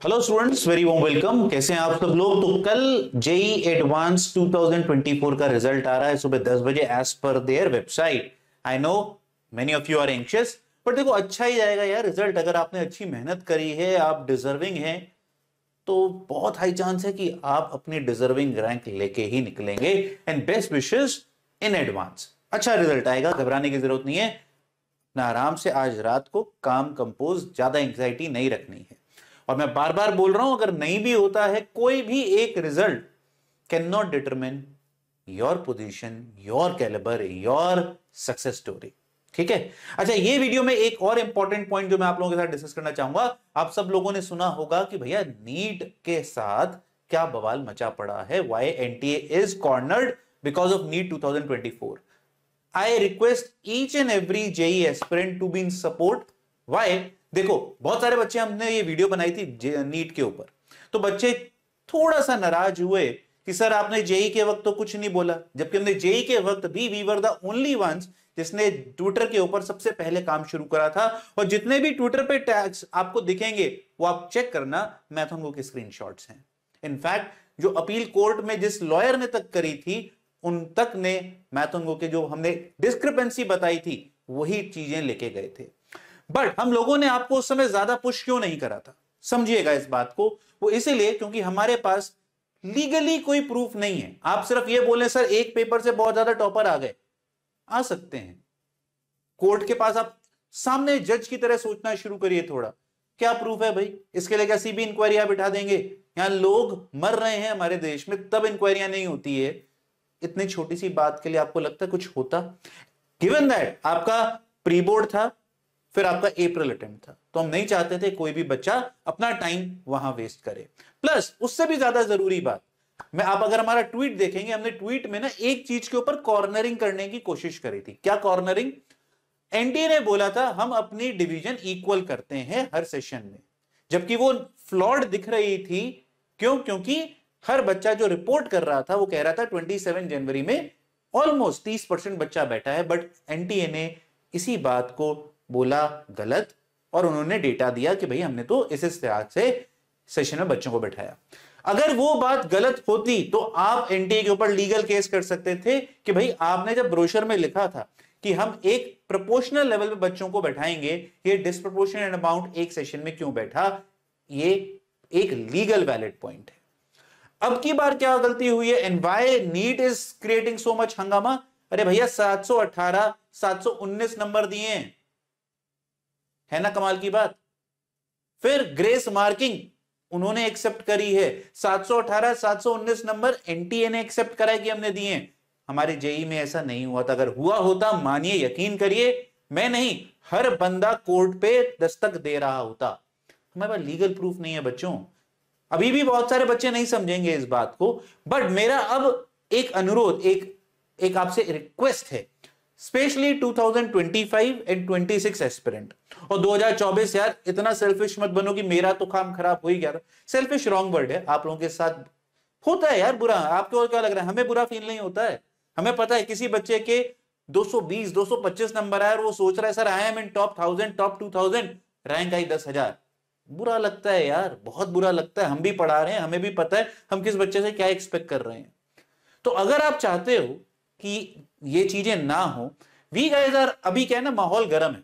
Hello students very warm welcome कैसे हैं आप सब लोग? तो कल जेई एडवांस 2024 का रिज़ल्ट आ रहा है सुबह 10 बजे as per their website I know many of you are anxious but देखो अच्छा ही जाएगा यार रिज़ल्ट अगर आपने अच्छी मेहनत करी है, आप डिजर्विंग हैं तो बहुत हाई चांस है कि आप अपनी डिजर्विंग रैंक लेके ही निकलेंगे। And best wishes in advance अच्छा रिज़ल्ट आएगा, घबराने की ज़रूरत नहीं है। ना आराम से आज रात को काम कंपोज ज़्यादा एंग्जाइटी नहीं रखनी है। और मैं बार बार बोल रहा हूँ, अगर नहीं भी होता है, कोई भी एक result can not determine your position your calibre your success story ठीक है? अच्छा ये वीडियो में एक और इंपॉर्टेंट पॉइंट जो मैं आप लोगों के साथ डिस्कस करना चाहूँगा, आप सब लोगों ने सुना होगा कि भैया नीट के साथ क्या बवाल मचा पड़ा है? Why N T is cornered because of NEET 2024 I request each and every JEE aspirant to be in support why देखो, बहुत सारे बच्चे हमने ये वीडियो बनाई थी नीट के ऊपर। तो बच्चे थोड़ा सा नाराज़ हुए कि सर आपने जेई के वक्त तो कुछ नहीं बोला, जबकि हमने जेई के वक्त भी we were the only ones जिसने ट्विटर के ऊपर सबसे पहले काम शुरू करा था। और जितने भी ट्विटर पे टैग्स आपको दिखेंगे, वो आप चेक करना मैथोंगो के स्क्रीनशॉट्स हैं। इनफैक्ट जो अपील कोर्ट में जिस लॉयर ने तक करी थी, उन तक ने मैथोंगो के जो हमने डिस्क्रिपेंसी बताई थी, वही चीज़ें लेके गए थे। बट हम लोगों ने आपको उस समय ज़्यादा पुश क्यों नहीं करा था? समझिएगा इस बात को। वो इसीलिए क्योंकि हमारे पास लीगली कोई प्रूफ नहीं है। आप सिर्फ़ ये बोले, सर, एक पेपर से बहुत ज़्यादा टॉपर आ गए। आ सकते हैं। कोर्ट के पास आप सामने जज की तरह सोचना शुरू करिए थोड़ा। क्या प्रूफ है भाई? इसके लिए क्या सीबी इंक्वायरी आप बिठा देंगे? यहाँ लोग मर रहे हैं हमारे देश में, तब इंक्वायरियाँ नहीं होती है। इतनी छोटी सी बात के लिए आपको लगता है कुछ होता? गिवन दैट आपका प्री बोर्ड था फिर आपका अप्रैल अटेम्प्ट था। तो हम नहीं चाहते थे कोई भी बच्चा अपना टाइम वहाँ वेस्ट करे। प्लस उससे भी ज़्यादा ज़रूरी बात, मैं आप अगर हमारा ट्वीट देखेंगे, हमने ट्वीट में ना एक चीज़ के ऊपर कॉर्नरिंग करने की कोशिश करी थी। क्या कॉर्नरिंग एनडीए ने बोला था, हम अपनी डिवीज़न इक्वल करते हैं हर सेशन में। जबकि वो फ्लॉड दिख रही थी, क्यों? क्योंकि हर बच्चा जो रिपोर्ट कर रहा था, वो कह रहा था 27 जनवरी में ऑलमोस्ट 30 परसेंट बच्चा बैठा है बट एनटीए ने इसी बात को बोला गलत और उन्होंने डेटा दिया कि भाई हमने तो इस इस तरह से सेशन में बच्चों को बैठाया। अगर वो बात गलत होती तो आप एनटीए के ऊपर लीगल केस कर सकते थे कि भाई आपने जब ब्रोशर में लिखा था कि हम एक प्रोपोर्शनल लेवल पे बच्चों को बैठाएँगे, ये डिस्प्रोपोर्शनल अमाउंट एक सेशन में क्यों बैठा, ये एक लीगल वैलिड पॉइंट है। अब की बार क्या गलती हुई है? And why NEET is creating so much हंगामा? अरे भैया 718 719 नंबर दिए है। ना कमाल की बात? फिर ग्रेस मार्किंग उन्होंने एक्सेप्ट करी है। 718 719 नंबर एनटीए ने एक्सेप्ट करा है कि हमने दिए। हमारे जेई में ऐसा नहीं हुआ था। अगर हुआ होता, मानिए, यकीन करिए, मैं नहीं, हर बंदा कोर्ट पे दस्तक दे रहा होता। हमारे पास लीगल प्रूफ नहीं है बच्चों। अभी भी बहुत सारे बच्चे नहीं समझेंगे इस बात को। बट मेरा अब एक अनुरोध, एक एक आपसे रिक्वेस्ट है। स्पेशली 2025 एंड 26 एस्पिरेंट और 2024 यार, इतना सेल्फिश मत बनो कि मेरा तो काम खराब हो ही गया था। सेल्फिश रॉन्ग वर्ड है। आप लोगों के साथ होता है यार बुरा। आपको क्या लग रहा है? हमें बुरा फील नहीं होता है। हमें पता है किसी बच्चे के 220 225 नंबर आए और वो सोच रहा है, sir I am in top thousand top two thousand rank I दस हज़ार. बुरा लगता है यार। बहुत बुरा लगता है। हम भी पढ़ा रहे हैं। हमें भी पता है हम किस बच्चे से क्या एक्सपेक्ट कर रहे हैं। तो अगर आप चाहते हो कि ये चीज़ें ना हो। वी गाइस आर अभी क्या है ना, माहौल गर्म है।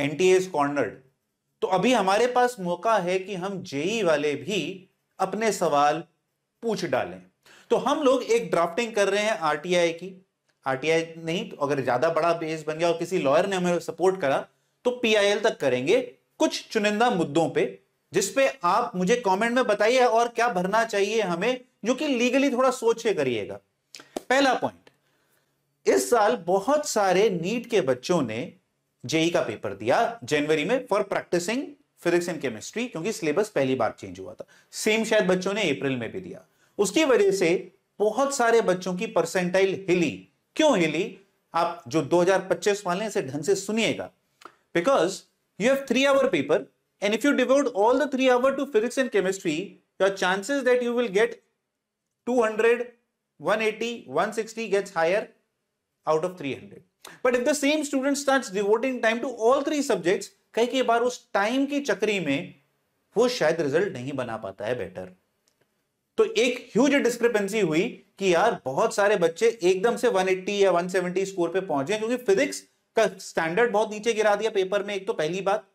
एनटीए इज़ कॉर्नर्ड तो अभी हमारे पास मौका है कि हम जेई वाले भी अपने सवाल पूछ डालें। तो हम लोग एक ड्राफ्टिंग कर रहे हैं आरटीआई की। आरटीआई नहीं तो अगर ज़्यादा बड़ा बेस बन गया और किसी लॉयर ने हमें सपोर्ट करा तो पीआईएल तक करेंगे कुछ चुनिंदा मुद्दों पे जिसपे आप मुझे कमेंट में बताइए और क्या भरना चाहिए हमें, जो कि लीगली थोड़ा सोच करिएगा। पहला पॉइंट साल बहुत सारे नीट के बच्चों ने जेई का पेपर दिया। जनवरी में for practising physics and chemistry क्योंकि सिलेबस पहली बार चेंज हुआ था। सेम शायद बच्चों ने अप्रैल में भी दिया। उसकी वजह से बहुत सारे बच्चों की परसेंटाइल हिली। क्यों हिली? आप जो 2025 वाले से ढंग से सुनिएगा because you have three hour paper and if you devote all the three hour to physics and chemistry your chances that you will get 200 180, 160 gets higher out of 300. But if the same student starts devoting time to all three subjects, कई कई बार उस time की चक्री में वो शायद result नहीं बना पाता है बेटर तो एक ह्यूज डिस्क्रिपेंसी हुई कि यार बहुत सारे बच्चे एकदम से 180 या 170 स्कोर पे पहुँचे क्योंकि फिजिक्स का स्टैंडर्ड बहुत नीचे गिरा दिया पेपर में एक तो पहली बात।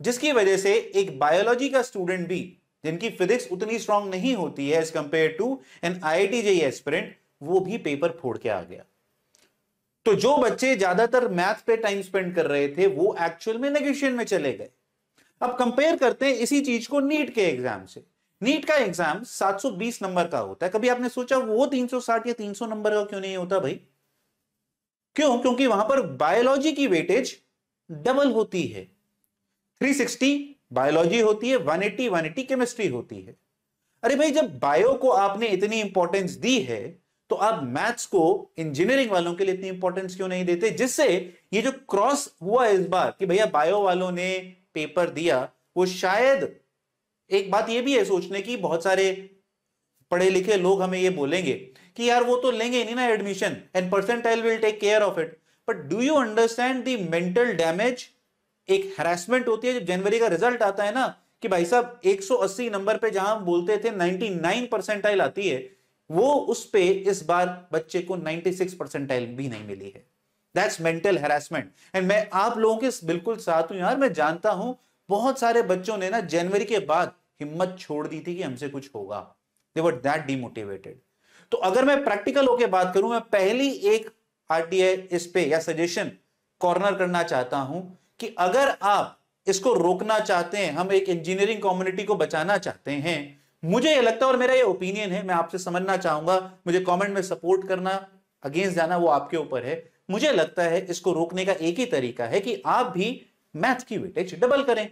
जिसकी वजह से एक बायोलॉजी का स्टूडेंट भी जिनकी फिजिक्स उतनी स्ट्रांग नहीं होती है as compare to an I I T aspirant वो भी पेपर फोड़ के आ गया। तो जो बच्चे ज़्यादातर मैथ पे टाइम स्पेंड कर रहे थे, वो एक्चुअल में नेगेशियन में चले गए। अब कंपेयर करते हैं इसी चीज़ को नीट के एग्ज़ाम से। नीट का एग्ज़ाम 720 नंबर का होता है। कभी आपने सोचा वो 360 या 300 नंबर का क्यों नहीं होता भाई? क्यों? क्योंकि वहाँ पर बायोलॉजी की वेटेज डबल होती है। 360 बायोलॉजी होती है 180 180 केमिस्ट्री होती है। अरे भाई, जब बायो को आपने इतनी इंपॉर्टेंस दी है तो आप मैथ्स को इंजीनियरिंग वालों के लिए इतनी इंपॉर्टेंस क्यों नहीं देते? जिससे ये जो क्रॉस हुआ इस बार कि भैया बायो वालों ने पेपर दिया, वो शायद, एक बात ये भी है सोचने की, बहुत सारे पढ़े लिखे लोग हमें ये बोलेंगे कि यार वो तो लेंगे नहीं ना admission and percentile will take care of it but do you understand the mental damage एक हैरेसमेंट होती है, जब जनवरी का रिज़ल्ट आता है ना कि भाई साहब 180 नंबर पे जहाँ बोलते थे 99 परसेंटाइल आती है वो उस पे इस बार बच्चे को 96 परसेंटाइल भी नहीं मिली है। दैट्स मेंटल हैरेसमेंट एंड मैं आप लोगों के बिल्कुल साथ हूँ यार, मैं जानता हूँ, बहुत सारे बच्चों ने ना जनवरी के बाद हिम्मत छोड़ दी थी कि हमसे कुछ होगा। दे वर दैट डिमोटिवेटेड तो अगर मैं प्रैक्टिकल होकर बात करूँ, मैं पहली एक आरटीआई इस पे या सजेशन कॉर्नर करना चाहता हूँ कि अगर आप इसको रोकना चाहते हैं, हम एक इंजीनियरिंग कम्युनिटी को बचाना चाहते हैं मुझे यह लगता है और मेरा ये ओपिनियन है, मैं आपसे समझना चाहूँगा, मुझे कमेंट में सपोर्ट करना अगेंस्ट जाना वो आपके ऊपर है। मुझे लगता है इसको रोकने का एक ही तरीका है कि आप भी मैथ की वेटेज डबल करें,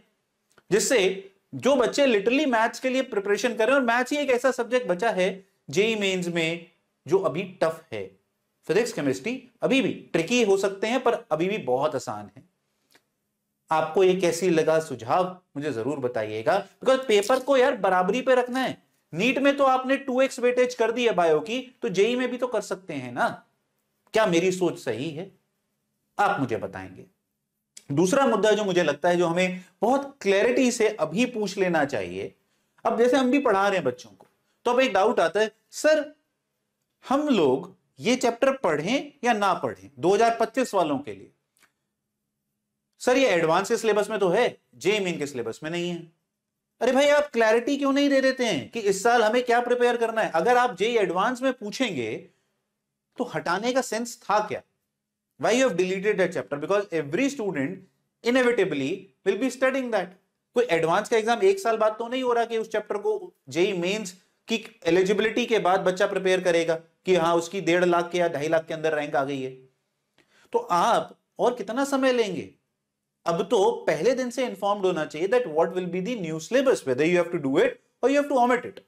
जिससे जो बच्चे लिटरली मैथ्स के लिए प्रिपरेशन करें और मैथ्स ही एक ऐसा सब्जेक्ट बचा है जेई मेन्स में, जो अभी टफ है। फिजिक्स केमिस्ट्री अभी भी ट्रिकी हो सकते हैं, पर अभी भी बहुत आसान है। आपको ये कैसी लगा सुझाव, मुझे ज़रूर बताइएगा। बिकॉज़ पेपर को यार बराबरी पे रखना है। नीट में तो आपने टू एक्स वेटेज कर दी है बायो की तो जेई में भी तो कर सकते हैं ना? क्या मेरी सोच सही है? आप मुझे बताएँगे। दूसरा मुद्दा जो मुझे लगता है, जो हमें बहुत क्लैरिटी से अभी पूछ लेना चाहिए। अब जैसे हम भी पढ़ा रहे हैं बच्चों को तो अब एक डाउट आता है, सर, हम लोग ये चैप्टर पढ़ें या ना पढ़ें? 2025 वालों के लिए। सर ये एडवांस के सिलेबस में तो है जे मीन के सिलेबस में नहीं है। अरे भाई, आप क्लैरिटी क्यों नहीं दे देते हैं कि इस साल हमें क्या प्रिपेयर करना है? अगर आप जे एडवांस में पूछेंगे तो हटाने का सेंस था क्या? You have deleted that chapter? Because every student inevitably will be studying that. कोई एडवांस का एग्ज़ाम एक साल बाद तो नहीं हो रहा कि उस चैप्टर को जेई मेंस की एलिजिबिलिटी के बाद बच्चा प्रिपेयर करेगा कि हाँ उसकी डेढ़ लाख के या ढाई लाख के अंदर रैंक आ गई है। तो आप और कितना समय लेंगे? अब तो पहले दिन से इंफॉर्म्ड होना चाहिए that what will be the new syllabus whether you have to do it और you have to omit it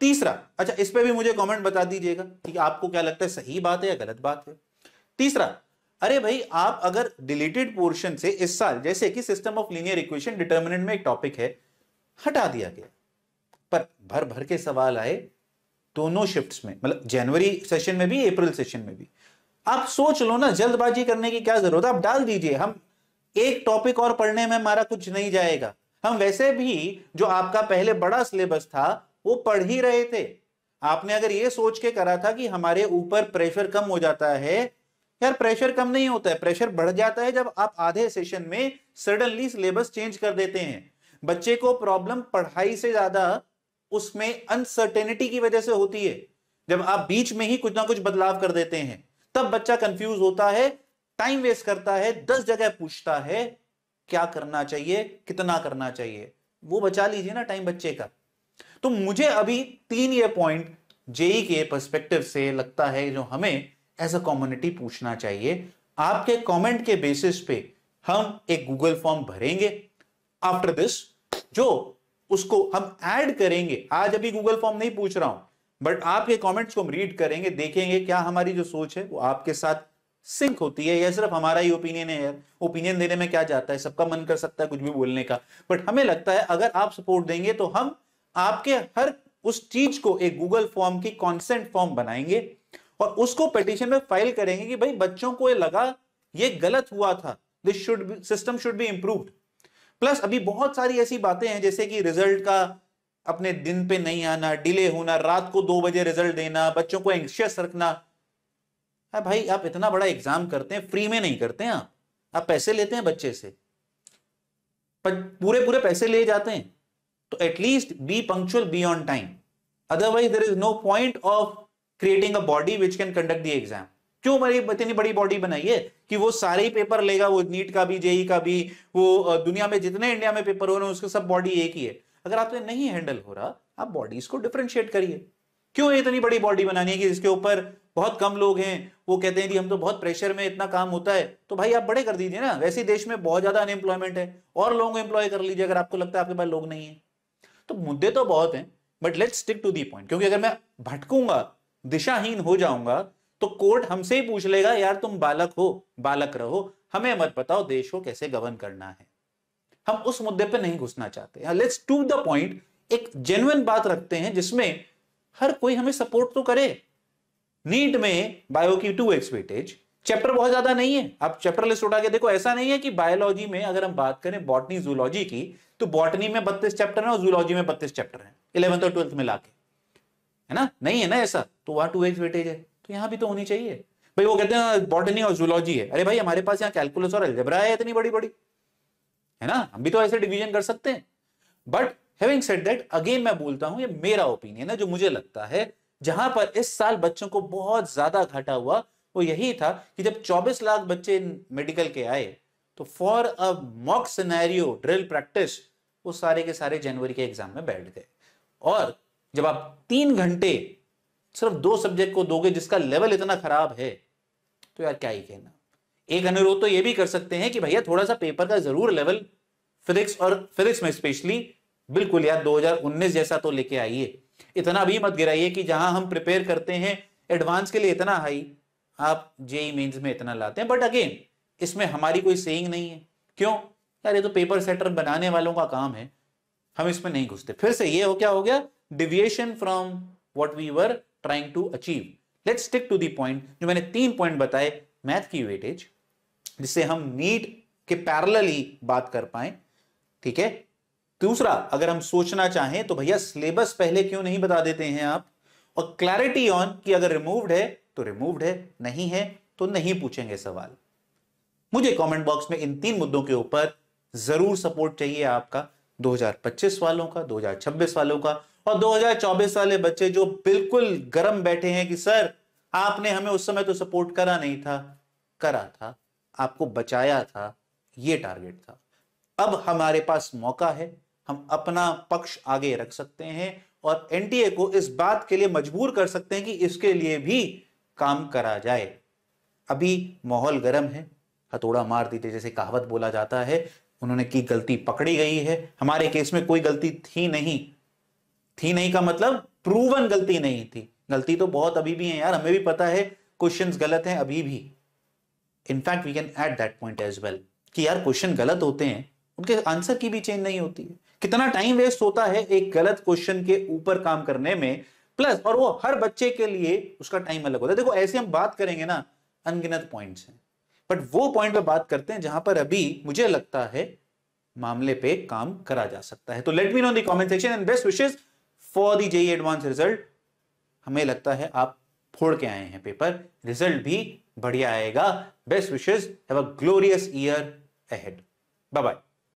तीसरा अच्छा इस पे भी मुझे कमेंट बता दीजिएगा कि आपको क्या लगता है, सही बात है या गलत बात है? तीसरा, अरे भाई, आप अगर डिलीटेड पोर्शन से इस साल, जैसे कि system of linear equation determinant में एक टॉपिक है, हटा दिया गया। पर भर भर के सवाल आए दोनों शिफ्ट्स में मतलब जनवरी सेशन में भी अप्रैल सेशन में भी। आप सोच लो ना, जल्दबाजी करने की क्या ज़रूरत है? आप डाल दीजिए, हम एक टॉपिक और पढ़ने में हमारा कुछ नहीं जाएगा। हम वैसे भी जो आपका पहले बड़ा सिलेबस था, वो पढ़ ही रहे थे। आपने अगर ये सोच के करा था कि हमारे ऊपर प्रेशर कम हो जाता है, यार प्रेशर कम नहीं होता है प्रेशर बढ़ जाता है जब आप आधे सेशन में सडनली सिलेबस चेंज कर देते हैं। बच्चे को प्रॉब्लम पढ़ाई से ज़्यादा उसमें अनसर्टेनिटी की वजह से होती है। जब आप बीच में ही कुछ ना कुछ बदलाव कर देते हैं, तब बच्चा कंफ्यूज होता है टाइम वेस्ट करता है, दस जगह पूछता है, क्या करना चाहिए, कितना करना चाहिए। वो बचा लीजिए ना टाइम बच्चे का। तो मुझे अभी तीन ये पॉइंट जेई के पर्सपेक्टिव से लगता है जो हमें एज अ कम्युनिटी पूछना चाहिए। आपके कमेंट के बेसिस पे हम एक गूगल फॉर्म भरेंगे। आफ्टर दिस जो उसको हम ऐड करेंगे। आज अभी गूगल फॉर्म नहीं पूछ रहा हूँ बट आपके कमेंट्स को हम रीड करेंगे, देखेंगे क्या हमारी जो सोच है, वो आपके साथ सिंक होती है, यह सिर्फ़ हमारा ही ओपिनियन है यार। ओपिनियन देने में क्या जाता है? सबका मन कर सकता है कुछ भी बोलने का। बट हमें लगता है, अगर आप सपोर्ट देंगे तो हम आपके हर उस चीज़ को एक गूगल फॉर्म की कॉन्सेंट फॉर्म बनाएँगे और उसको पिटिशन में फ़ाइल करेंगे कि भाई, बच्चों को ये लगा, ये गलत हुआ था। This should system should be improved plus अभी बहुत सारी ऐसी बातें हैं, जैसे कि रिज़ल्ट का अपने दिन पे नहीं आना डिले होना, रात को दो बजे रिज़ल्ट देना, बच्चों को एंशियस रखना। है भाई आप इतना बड़ा एग्ज़ाम करते हैं फ्री में नहीं करते हैं आप। आप पैसे लेते हैं बच्चे से। पर पूरे पूरे पैसे लिए जाते हैं। तो at least be punctual be on time otherwise there is no point of creating a body which can conduct the exam क्यों मेरी इतनी बड़ी बॉडी बनाई है कि वो सारे ही पेपर लेगा वो नीट का भी जेई का भी वो दुनिया में जितने इंडिया में पेपर हो रहे हैं उसके सब बॉडी एक ही है। अगर आपसे नहीं हैंडल हो रहा आप बॉडीज को डिफ्रेंशिएट करिए। क्यों इतनी बड़ी बॉडी बनानी है कि जिसके ऊपर बहुत कम लोग हैं? वो कहते हैं कि हम तो बहुत प्रेशर में इतना काम होता है। तो भाई आप बड़े कर दीजिए ना। वैसे देश में बहुत ज़्यादा अनएम्प्लॉयमेंट है। और लोगों एम्प्लॉय कर लीजिए अगर आपको लगता है आपके पास लोग नहीं है। तो मुद्दे तो बहुत हैं but let's stick to the point क्योंकि अगर मैं भटकूँगा, दिशाहीन हो जाऊँगा तो कोर्ट हमसे ही पूछ लेगा, यार तुम बालक हो, बालक रहो। हमें मत बताओ देश को कैसे गवर्न करना है। हम उस मुद्दे पर नहीं घुसना चाहते। लेट्स टू द पॉइंट एक जेन्युइन बात रखते हैं जिसमें हर कोई हमें सपोर्ट तो करे। नीट में बायो की टू एक्स वेटेज चैप्टर बहुत ज़्यादा नहीं है। आप चैप्टर लिस्ट उठा के देखो, ऐसा नहीं है कि बायोलॉजी में अगर हम बात करें बॉटनी जूलॉजी की तो बॉटनी में बत्तीस चैप्टर है और जूलॉजी में बत्तीस चैप्टर है इलेवंथ और ट्वेल्थ में लाके है ना? नहीं है ना ऐसा? तो वहाँ टू एक्स वेटेज है। तो यहाँ भी तो होनी चाहिए। भाई वो कहते हैं बॉटनी और जूलॉजी है। अरे भाई, हमारे पास यहाँ कैलकुलस और एल्जेब्रा है, इतनी बड़ी बड़ी है ना? हम भी तो ऐसे डिवीज़न कर सकते हैं। But having said that again मैं बोलता हूँ, ये मेरा ओपिनियन है जो मुझे लगता है, जहाँ पर इस साल बच्चों को बहुत ज़्यादा घाटा हुआ, वो यही था कि जब 24 लाख बच्चे मेडिकल के आए तो for a mock scenario drill practice वो सारे के सारे जनवरी के एग्ज़ाम में बैठ गए। और जब आप तीन घंटे सिर्फ़ दो सब्जेक्ट को दोगे जिसका लेवल इतना खराब है तो यार क्या ही कहना। एक अनुरोध तो ये भी कर सकते हैं कि भैया थोड़ा सा पेपर का ज़रूर लेवल फिजिक्स और फिजिक्स में स्पेशली बिल्कुल यार 2019 जैसा तो लेके आइए। इतना भी मत गिराइए कि जहाँ हम प्रिपेयर करते हैं एडवांस के लिए इतना हाई आप जेई मेंस में इतना लाते हैं। बट अगेन इसमें हमारी कोई सेइंग नहीं है। क्यों? यार, ये तो पेपर सेटर बनाने वालों का काम है। हम इसमें नहीं घुसते। फिर से ये हो, क्या हो गया? Deviation from what we were trying to achieve let stick to the point जो मैंने तीन पॉइंट बताए मैथ की वेटेज जिससे हम नीट के पैरेलली बात कर पाए। ठीक है? दूसरा, अगर हम सोचना चाहें तो भैया सिलेबस पहले क्यों नहीं बता देते हैं आप? और क्लैरिटी ऑन कि अगर रिमूव्ड है तो रिमूव्ड है, नहीं है तो नहीं पूछेंगे सवाल। मुझे कमेंट बॉक्स में इन तीन मुद्दों के ऊपर ज़रूर सपोर्ट चाहिए आपका 2025 वालों का 2026 वालों का, और 2024 वाले बच्चे जो बिल्कुल गर्म बैठे हैं कि, सर, आपने हमें उस समय तो सपोर्ट करा नहीं था। करा था, आपको बचाया था, ये टारगेट था। अब हमारे पास मौका है हम अपना पक्ष आगे रख सकते हैं और एनटीए को इस बात के लिए मजबूर कर सकते हैं कि इसके लिए भी काम करा जाए। अभी माहौल गर्म है, हथौड़ा मार दीजिए, जैसे कहावत बोला जाता है, उन्होंने की गलती पकड़ी गई है। हमारे केस में कोई गलती थी नहीं। थी नहीं का मतलब प्रूवन गलती नहीं थी। गलती तो बहुत अभी भी है यार, हमें भी पता है क्वेश्चंस गलत हैं अभी भी। In fact we can at that point as well कि यार क्वेश्चन गलत होते हैं, उनके आंसर की भी चेंज नहीं होती है। कितना टाइम वेस्ट होता है एक गलत क्वेश्चन के ऊपर काम करने में प्लस और वो हर बच्चे के लिए उसका टाइम अलग होता है। देखो, ऐसे हम बात करेंगे ना, अनगिनत पॉइंट्स हैं। बट वो पॉइंट पे बात करते हैं जहाँ पर अभी मुझे लगता है मामले पे काम करा जा सकता है। तो let me know the comment section and best wishes for the JEE advance result हमें लगता है आप फोड़ के आए हैं पेपर रिज़ल्ट भी बढ़िया आएगा। Best wishes glorious year ahead bye bye